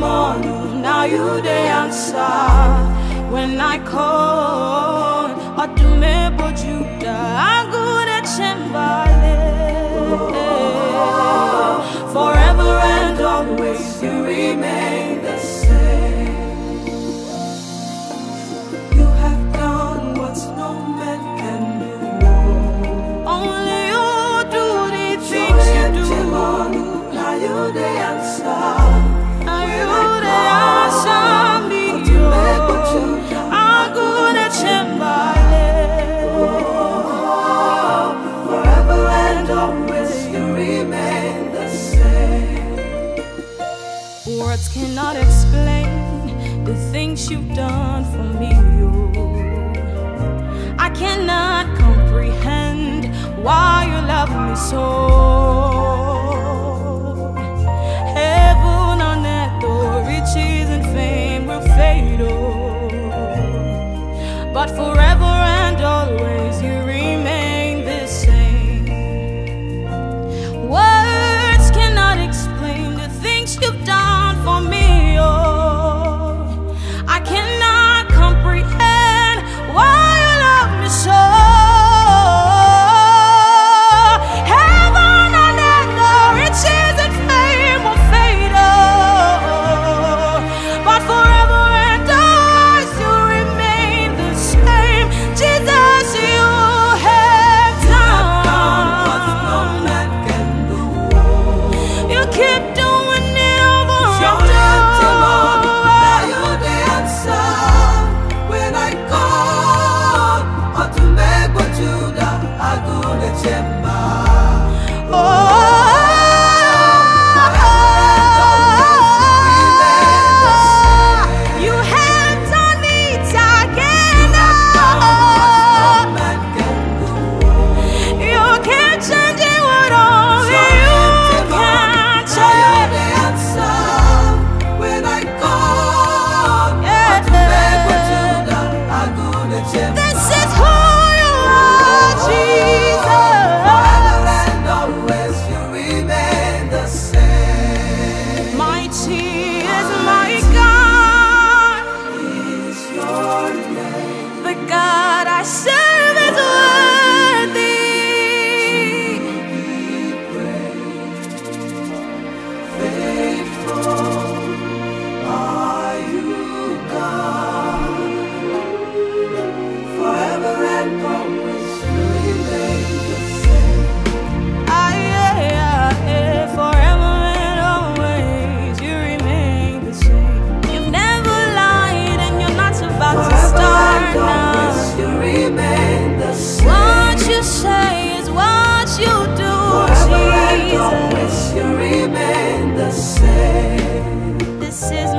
you now you the answer when I call. Odume bojuda, agune chembale. Forever and always you remain Words cannot explain the things you've done for me. I cannot comprehend why you love me so. Heaven on earth, riches and fame will fade, oh. but forever and always you remain the same. Words cannot explain the things you've done Jesus. You say is what you do, Jesus. You remain the same. This is